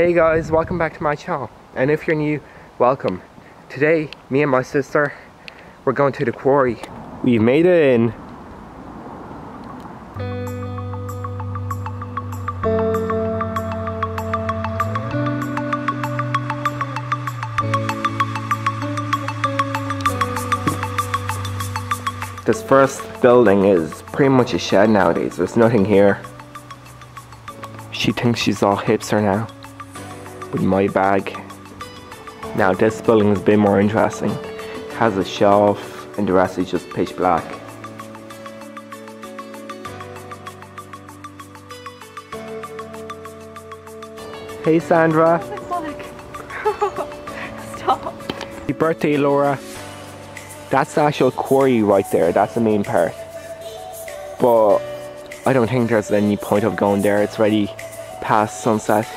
Hey guys, welcome back to my channel. And if you're new, welcome. Today, me and my sister, we're going to the quarry. We've made it in. This first building is pretty much a shed nowadays. There's nothing here. She thinks she's all hipster now with my bag. Now this building is a bit more interesting. It has a shelf and the rest is just pitch black. Hey Sandra. Stop. Happy birthday Laura. That's the actual quarry right there. That's the main part. But I don't think there's any point of going there. It's already past sunset.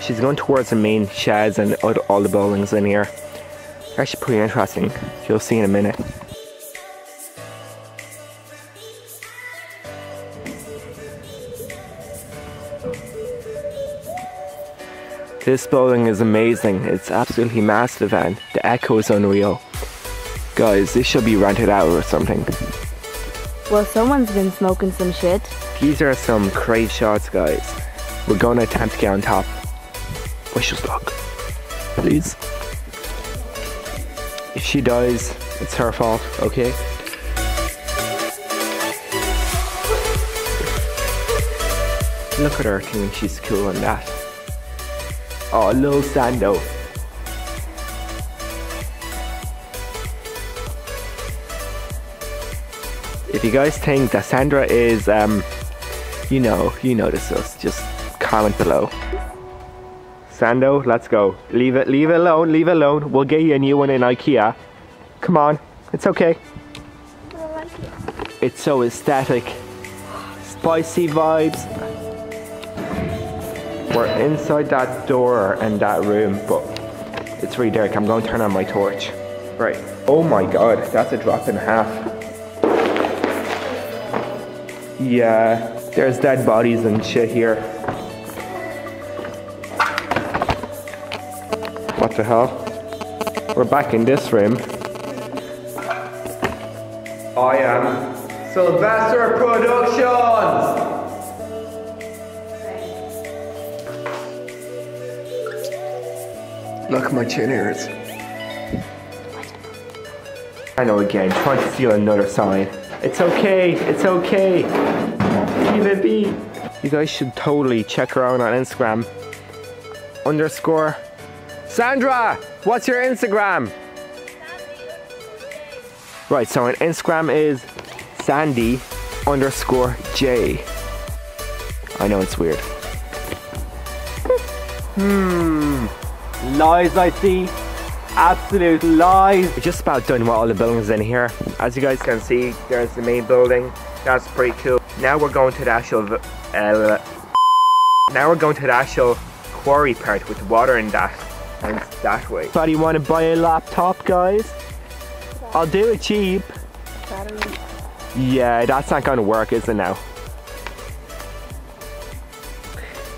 She's going towards the main sheds and all the buildings in here. Actually pretty interesting. You'll see in a minute. This building is amazing. It's absolutely massive and the echo is unreal. Guys, this should be rented out or something. Well, someone's been smoking some shit. These are some crazy shots, guys. We're gonna attempt to get on top. Wish us luck. Please. If she dies, it's her fault, okay? Look at her thinking she's cool and that. Oh, little Sando. If you guys think that Sandra is, um, you know, you notice us, just comment below. Sando, let's go. Leave it, leave it alone, leave it alone. We'll get you a new one in Ikea. Come on, it's okay. It's so aesthetic. Spicy vibes. We're inside that door and that room, but it's really dark. I'm going to turn on my torch. Right. Oh my god, that's a drop in half. Yeah, there's dead bodies and shit here. What the hell? We're back in this room. I am Sylwester Productions! Look at my chin hairs. I know again, trying to steal another sign. It's okay, it's okay. Leave it be. You guys should totally check her out on Instagram. Underscore. Sandra, what's your Instagram? Right, so on Instagram is Sandy underscore J. I know it's weird. Hmm. Lies I see. Absolute lies. We're just about done with all the buildings in here. As you guys can see, there's the main building. That's pretty cool. Now we're going to the actual, uh, now we're going to the actual quarry part with water in that, and that way. Anybody want to buy a laptop, guys? I'll do it cheap. Yeah, that's not gonna work, is it now?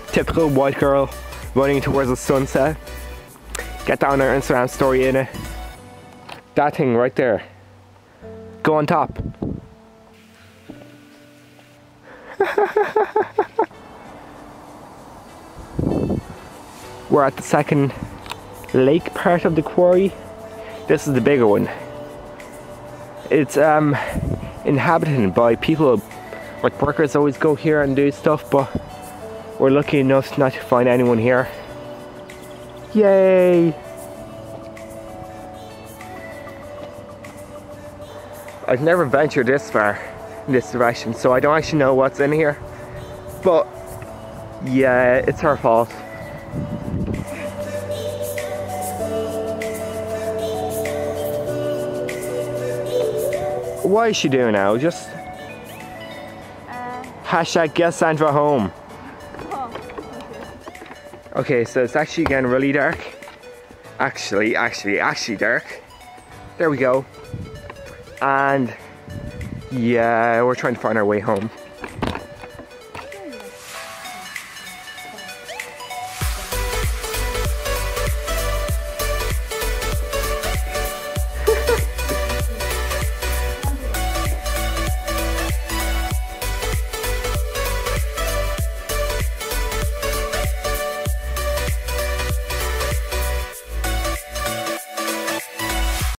Typical white girl running towards the sunset. Get down our Instagram story in it. That thing right there. Go on top. We're at the second lake part of the quarry. This is the bigger one. It's um inhabited by people like workers always go here and do stuff but we're lucky enough not to find anyone here. Yay! I've never ventured this far in this direction, so I don't actually know what's in here. But yeah, it's her fault. What is she doing now? Just Uh, hashtag get Sandra home. oh, Okay, so it's actually getting really dark. Actually, actually, actually dark. There we go. And yeah, we're trying to find our way home.